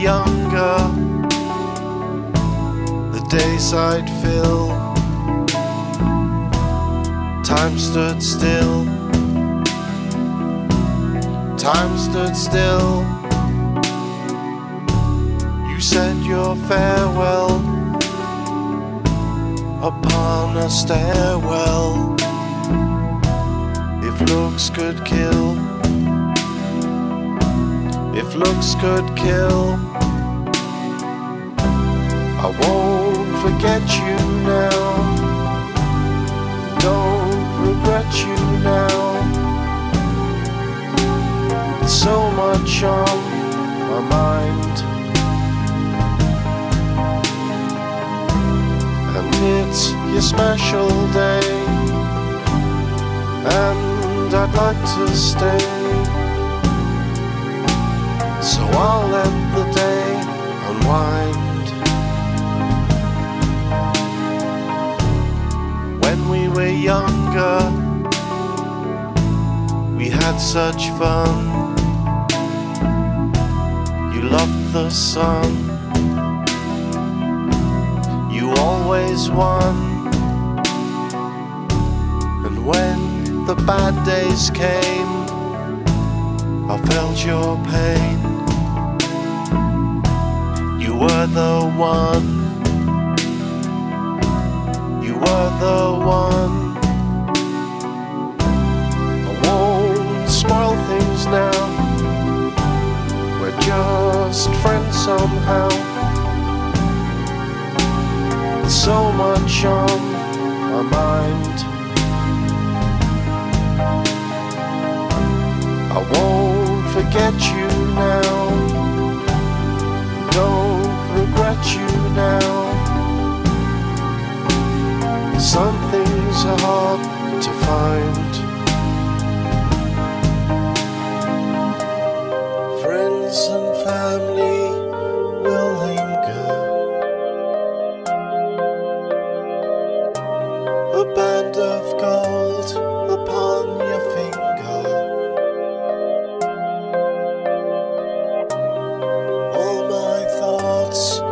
younger, the days I'd fill. Time stood still. Time stood still. You said your farewell upon a stairwell. If looks could kill if looks could kill, I won't forget you now. Don't regret you now. There's so much on my mind. And it's your special day. And I'd like to stay. So I'll let the day unwind. When we were younger, we had such fun. You loved the sun, you always won. And when the bad days came, I felt your pain. You were the one. You were the one. I won't spoil things now. We're just friends somehow. There's so much on my mind. I won't forget you now. Don't regret you now. Some things are hard to find. Thoughts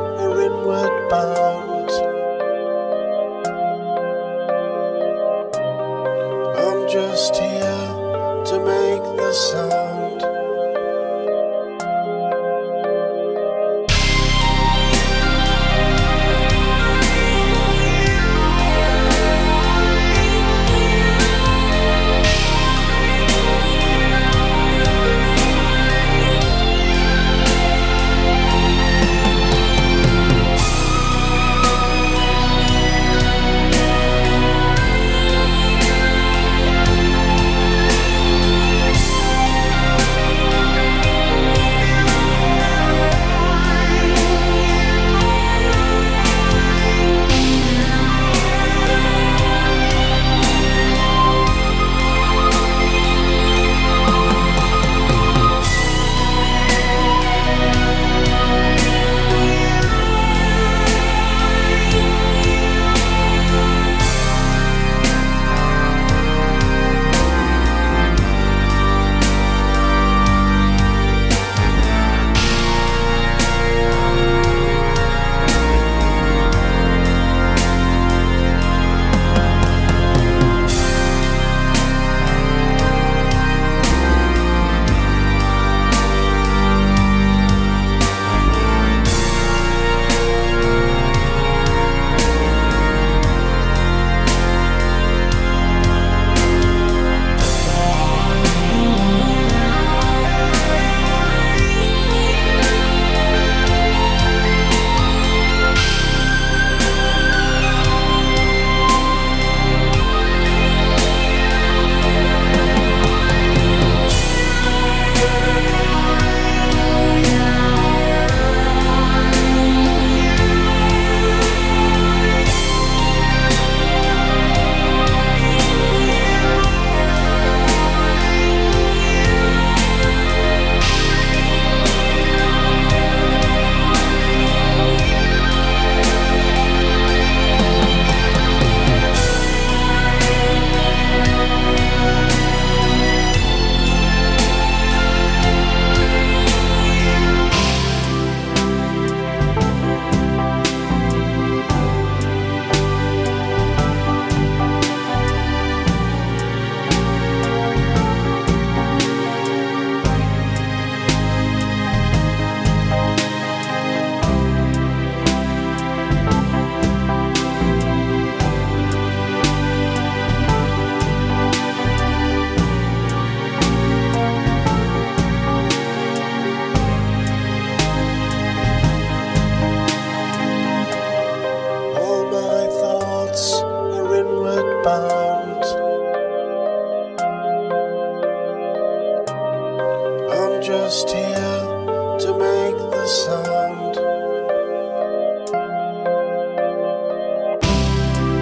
the sound.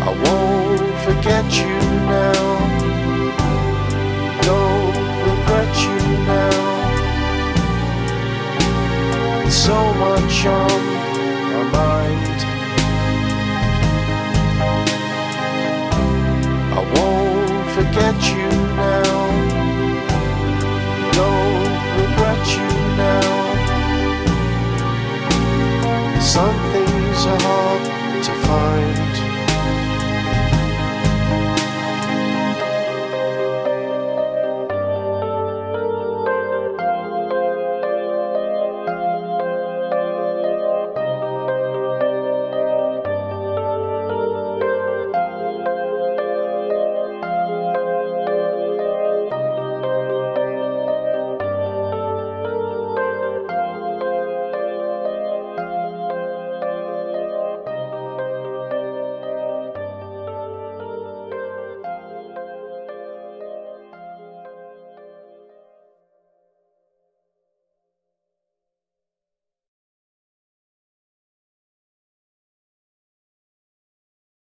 I won't forget you now. Don't regret you now. So much on my mind. I won't forget you now.